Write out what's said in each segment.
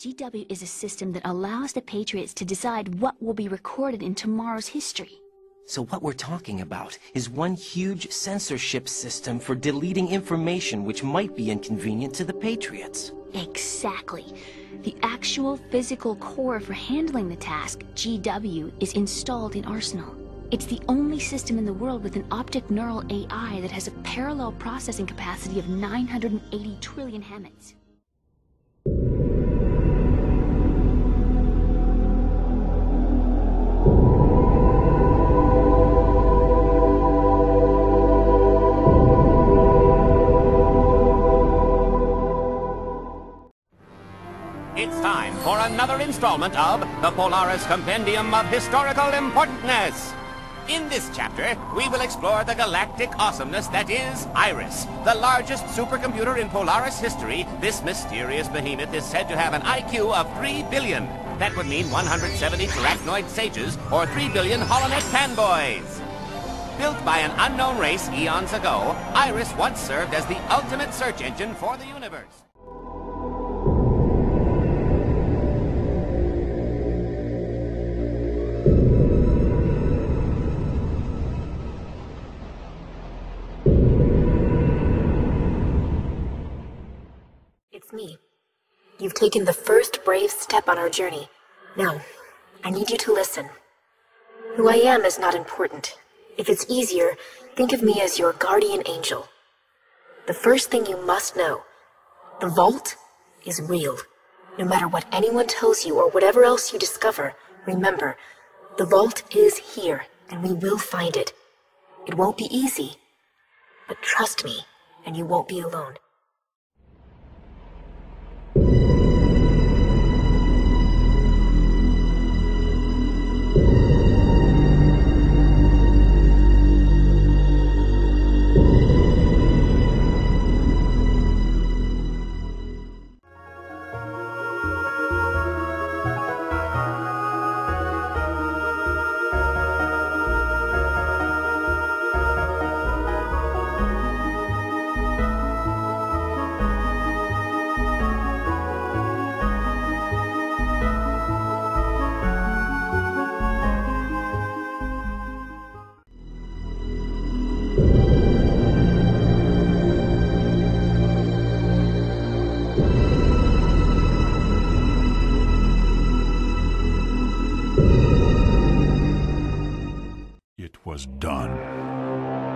GW is a system that allows the Patriots to decide what will be recorded in tomorrow's history. So what we're talking about is one huge censorship system for deleting information which might be inconvenient to the Patriots. Exactly. The actual physical core for handling the task, GW, is installed in Arsenal. It's the only system in the world with an optic neural AI that has a parallel processing capacity of 980 trillion Hamets. For another installment of the Polaris Compendium of Historical Importantness. In this chapter, we will explore the galactic awesomeness that is Iris. The largest supercomputer in Polaris history, this mysterious behemoth is said to have an IQ of 3 billion. That would mean 170 arachnoid sages or 3 billion holonet fanboys. Built by an unknown race eons ago, Iris once served as the ultimate search engine for the universe. You've taken the first brave step on our journey. Now, I need you to listen. Who I am is not important. If it's easier, think of me as your guardian angel. The first thing you must know the vault is real. No matter what anyone tells you or whatever else you discover, remember, the vault is here, and we will find it. It won't be easy, but trust me, and you won't be alone.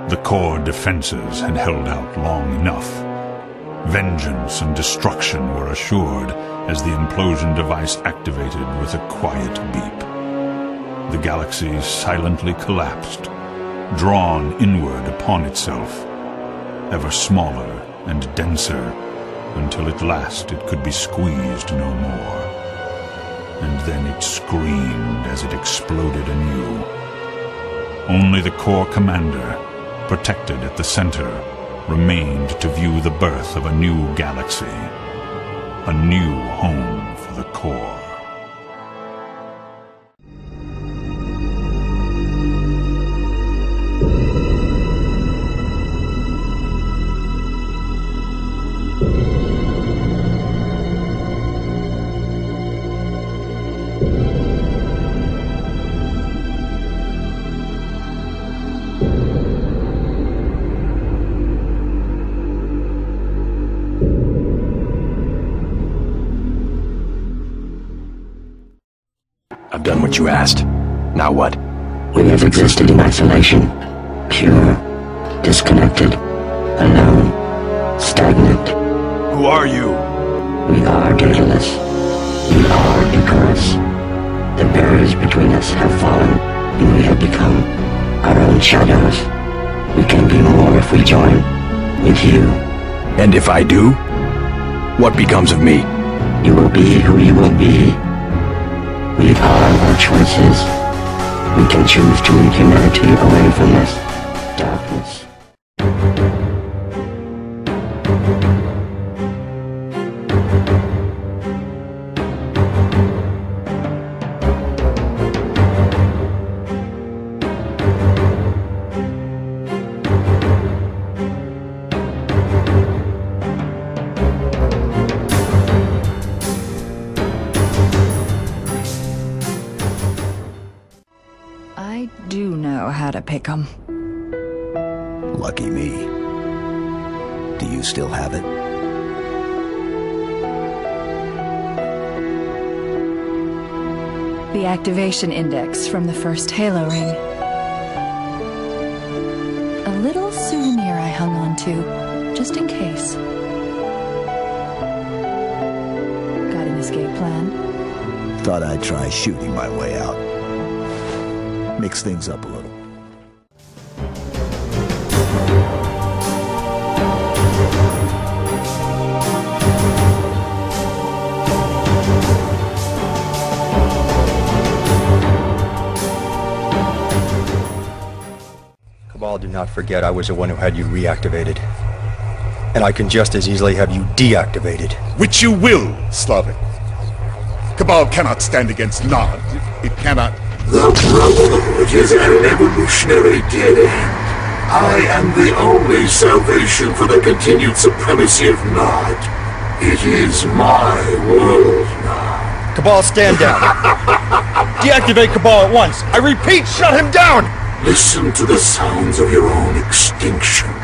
The core defenses had held out long enough. Vengeance and destruction were assured as the implosion device activated with a quiet beep. The galaxy silently collapsed, drawn inward upon itself, ever smaller and denser, until at last it could be squeezed no more. And then it screamed as it exploded anew. Only the core commander, protected at the center, remained to view the birth of a new galaxy. A new home for the core. I've done what you asked. Now what? We have existed in isolation, pure, disconnected, alone, stagnant. Who are you? We are Daedalus. We are Icarus. The barriers between us have fallen, and we have become our own shadows. We can be more if we join with you. And if I do? What becomes of me? You will be who you will be. We are our choices. We can choose to lead humanity away from this darkness. Do know how to pick 'em. Lucky me. Do you still have it? The activation index from the first Halo ring. A little souvenir I hung on to, just in case. Got an escape plan? Thought I'd try shooting my way out. Mix things up a little. Cabal, do not forget I was the one who had you reactivated. And I can just as easily have you deactivated. Which you will, Slavik. Cabal cannot stand against Nod. It cannot... The Brotherhood is an evolutionary dead end. I am the only salvation for the continued supremacy of Nod. It is my world now. Cabal, stand down. Deactivate Cabal at once. I repeat, shut him down! Listen to the sounds of your own extinction.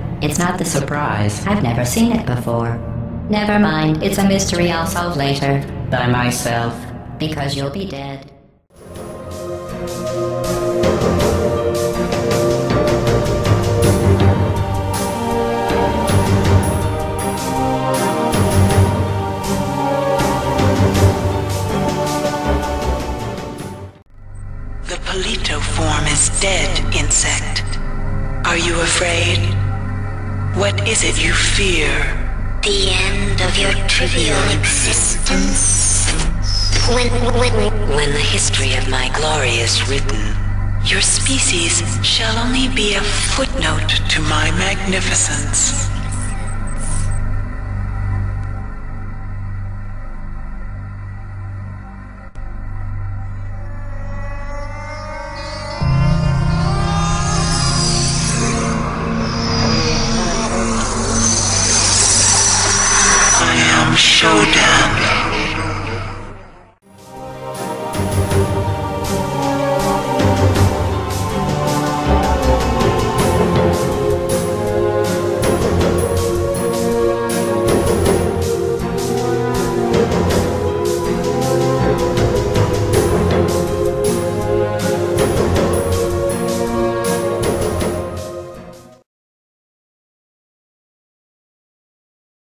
It's not the surprise. I've never seen it before. Never mind. It's a mystery I'll solve later. By myself. Because you'll be dead. The Polito form is dead, insect. Are you afraid? What is it you fear? The end of your trivial existence. When, when, When the history of my glory is written, your species shall only be a footnote to my magnificence. SHODAN.